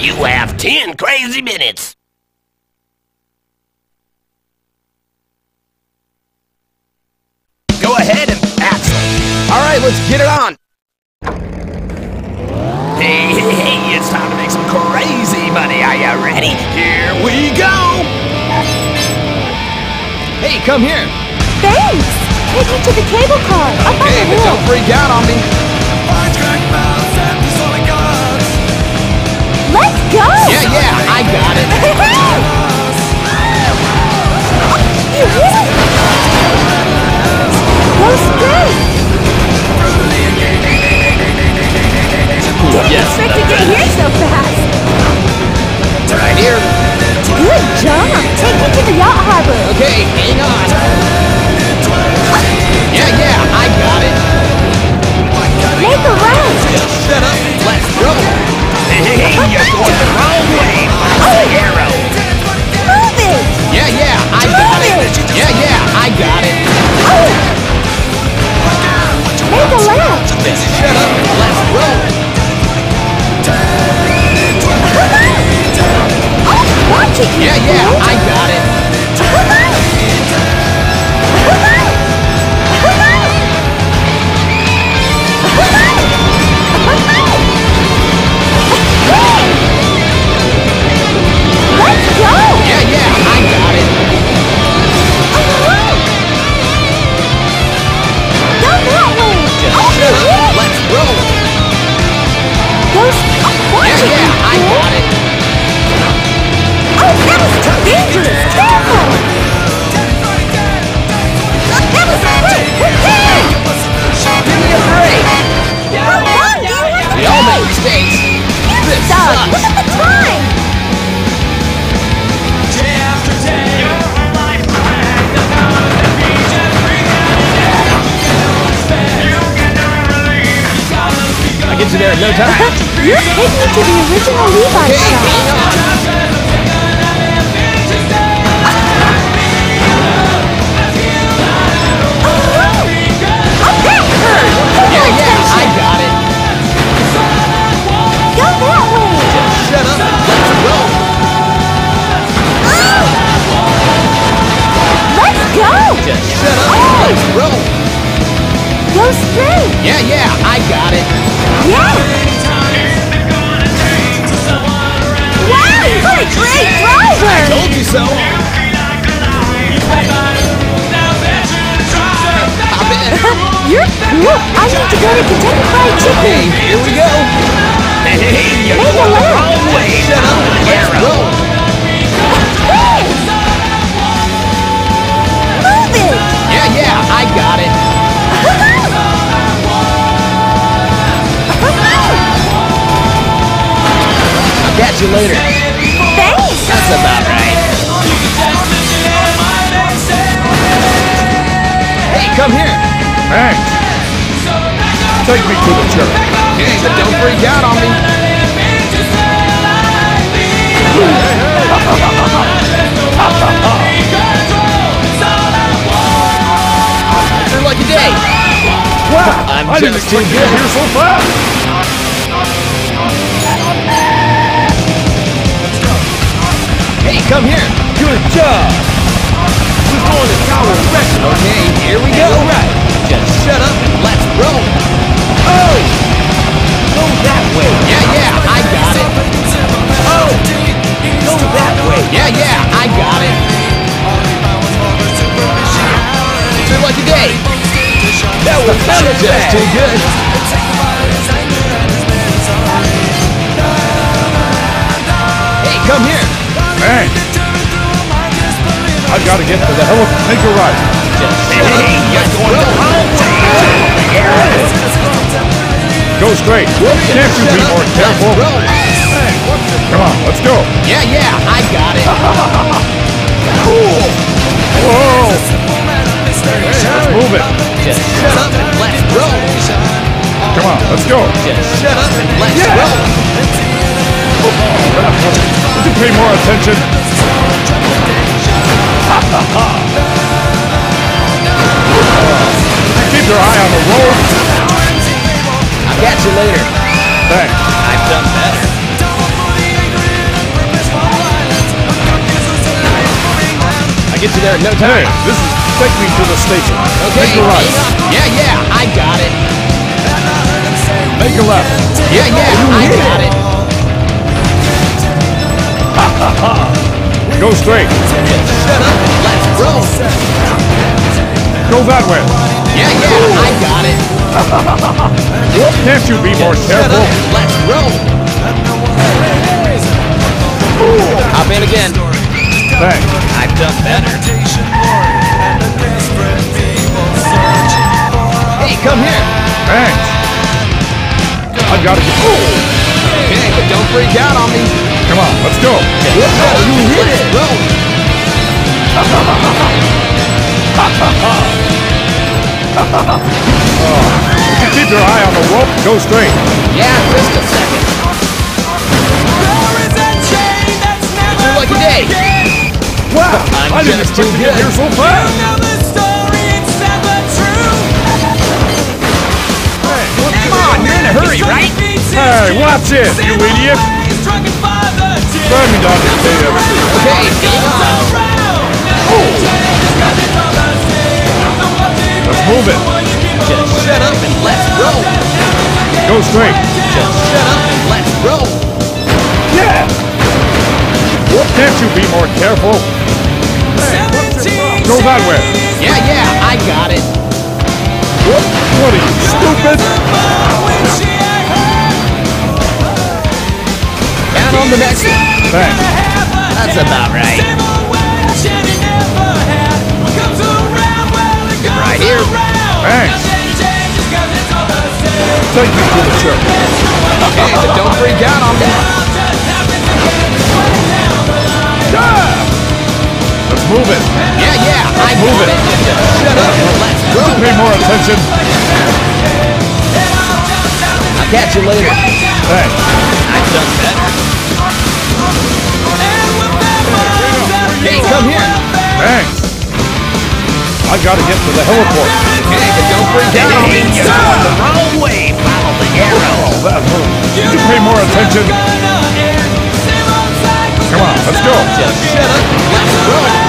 You have 10 crazy minutes. Go ahead and axle. All right, let's get it on. Hey, hey, hey, it's time to make some crazy money. Are you ready? Here we go. Hey, come here. Thanks! Take me to the cable car. Okay, but don't freak out on me. Go! Yeah, yeah, I got it. you really? Going the wrong way. The arrow. Move it. Yeah, yeah, I got it. Yeah, yeah, I got it. Make a left. Just shut up. Let's roll. Watch it, Yeah, yeah. I got it. There in no time. You're taking me to the original Levi Okay, shop. You're! I need to go to Kentucky Fried Hey, Chicken! here we go. Hey, hey, hey, you're Make a going the left. wrong way. Shut up. Let's arrow. roll. Hey! Move it! Yeah, yeah, I got it. I'll catch you later. Thanks! That's about right. Hey, come here. Thanks. Take me to the church. Okay, but don't freak out on me. It's your lucky day. Wow, I'm I didn't just expect too to get good. here so fast. Hey, come here. Good job. We're going to Tower Records. Okay, here we go. right. Just shut up and let's roll. Go that way. Yeah, yeah, I got it. Oh! Go that way. Yeah, yeah, I got it. It's your lucky day. That was Just too good. Hey, come here. Thanks. I've got to get to the hell make a right. Hey, hey, you're going the wrong way. Follow the arrow. Go straight. Can't you be more careful? Come on, let's go. Yeah, yeah, I got it. Cool. Whoa. Let's move it. Just shut up and let's roll. Come on, let's go. Just shut up and let's Yeah. roll. Would you pay more attention? I've done better. I get you there in no time. Hey, this is take me to the station. Okay. Make a right. Yeah, yeah, I got it. Make a left. Yeah, yeah, I got it. Ha ha ha. Go straight. Shut up let's roll. Go that way. Yeah, yeah, I got it. Can't you be more careful? let's roll. Hop in again. Thanks. I've done better. Hey, come here. Thanks. I gotta get. Oh! Okay, but don't freak out on me. Come on, let's go. Shut up and let's roll. Keep your eye on the rope. Go straight. Yeah, just a second. It's your lucky day. Wow, I'm I didn't just expect too to get good. here so fast. Come on, you're in a hurry, right? Hey, watch it, you idiot. Drive me down to KFC. Okay, hang move it. Just shut up and let's roll. Go straight. Just shut up and let's roll. Yeah. Can't you be more careful? Go that way. Yeah, yeah, I got it. What are you, stupid? Count on the next one. Thanks. That's about right. Right here. Thanks. Take me to the church. Okay, but don't freak out on me. Let's move it. Yeah, yeah, I Move it. it. Shut up let's roll. Pay more attention. I'll catch you later. Thanks. I've done better. I gotta get to the heliport. Okay, but don't freak out on me. You're going the wrong way. Follow the arrow. Oh, that hurt. You pay more attention? Come on, let's go. Just shut up let's roll.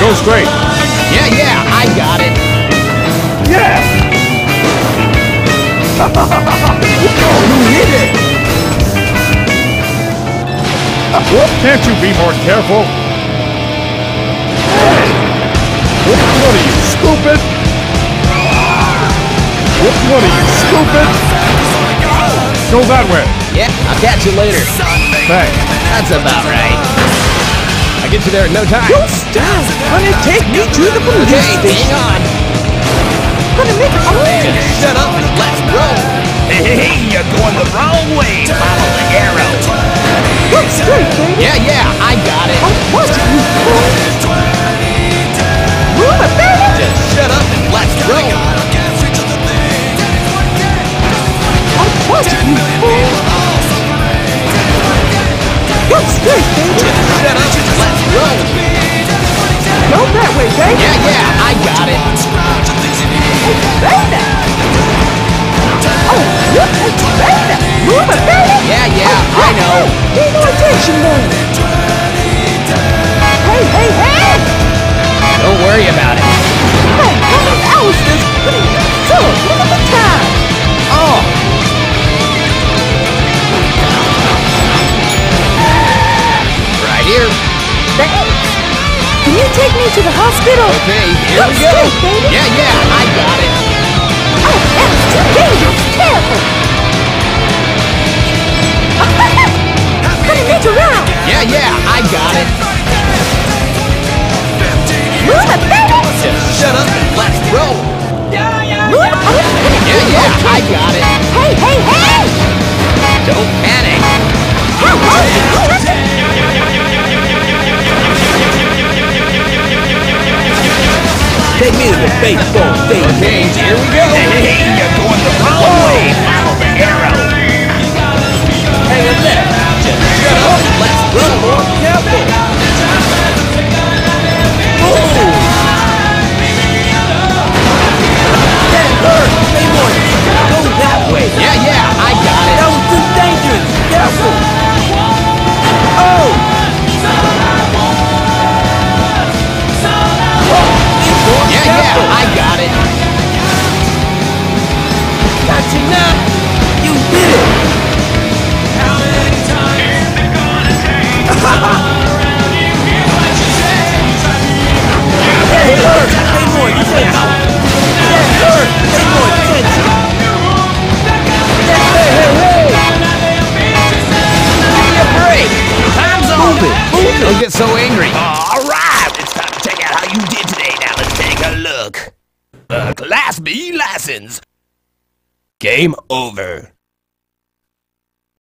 Go straight. Yeah, yeah, I got it. Yeah. you hit it. Can't you be more careful? What are you, stupid? What are you, stupid? Go that way. Yeah, I'll catch you later. Thanks. That's about right. I get you there in no time. Stop! Honey, take me to the police Okay, station. hang on. Gonna make a arrange. Shut up and let's roll. Hey, you're going the wrong way. Follow the arrow. Get straight, baby. Yeah, yeah, I got it. I'm worry about it. Hey, how many hours this pretty So, look at the time. Oh. Right here. Thanks. Can you take me to the hospital? Okay, here we go. Straight, baby. Yeah, yeah, I got it. Oh, that was too dangerous. Careful. Gonna make a ride. Yeah, yeah, I got it. To baseball. Okay, here we go. Over.